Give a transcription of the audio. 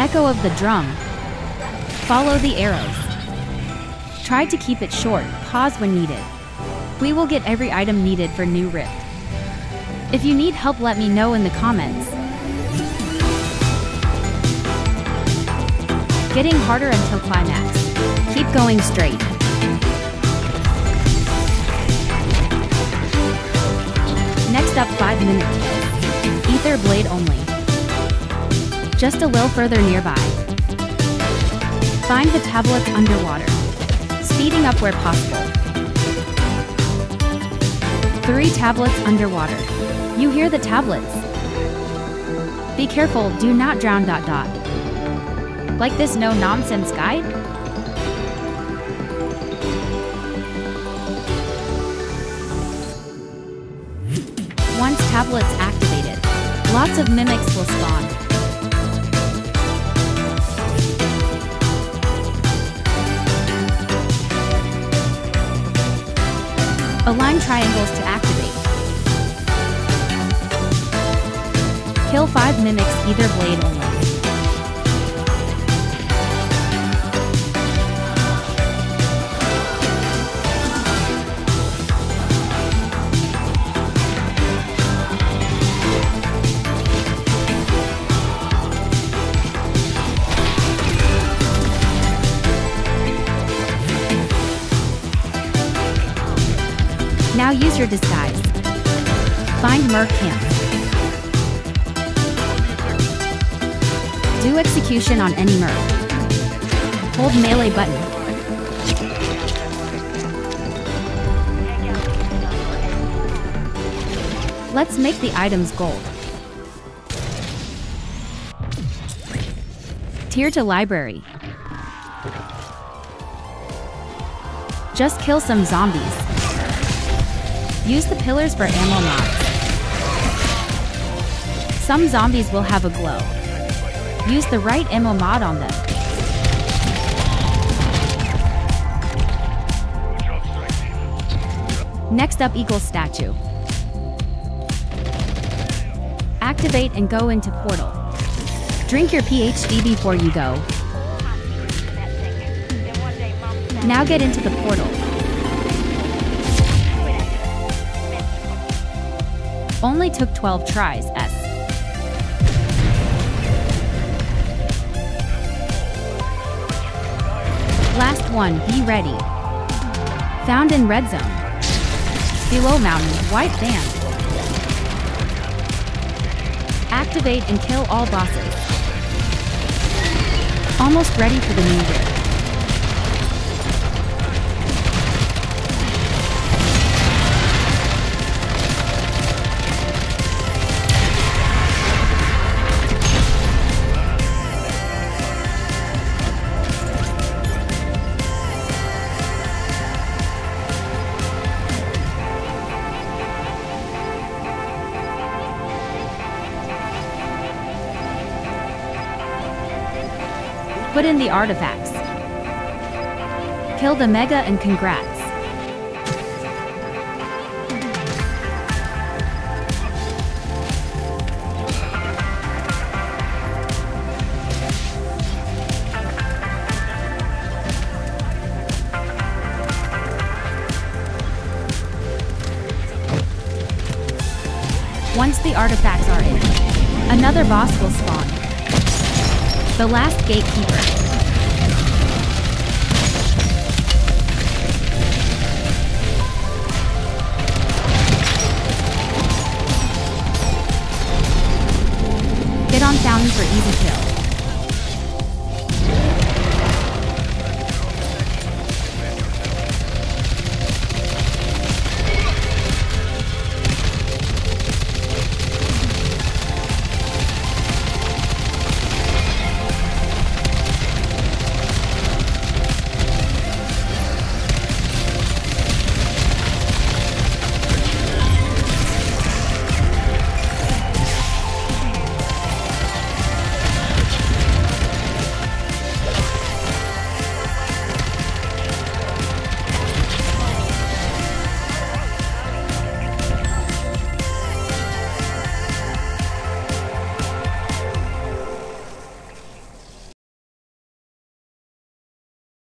Echo of the drum. Follow the arrows. Try to keep it short, pause when needed. We will get every item needed for New Rift. If you need help let me know in the comments. Getting harder until climax. Keep going straight. Next up 5 minute kills. Aether blade only. Just a little further nearby. Find the tablets underwater. Speeding up where possible. Three tablets underwater. You hear the tablets. Be careful, do not drown dot dot. Like this no nonsense guide? Once tablets activated, lots of mimics will spawn. Align triangles to activate. Kill 5 mimics Aether blade only. Now use your disguise. Find Merc. Do execution on any Merc. Hold melee button. Let's make the items gold. Tier to library. Just kill some zombies. Use the pillars for ammo mods. Some zombies will have a glow. Use the right ammo mod on them. Next up equals statue. Activate and go into portal. Drink your PhD before you go. Now get into the portal. Only took 12 tries, S. Last one, be ready. Found in red zone. Below mountain, white band. Activate and kill all bosses. Almost ready for the new year. Put in the artifacts. Kill the Mega and congrats. Once the artifacts are in, another boss will spawn. The last gatekeeper. Get on fountain for easy kill.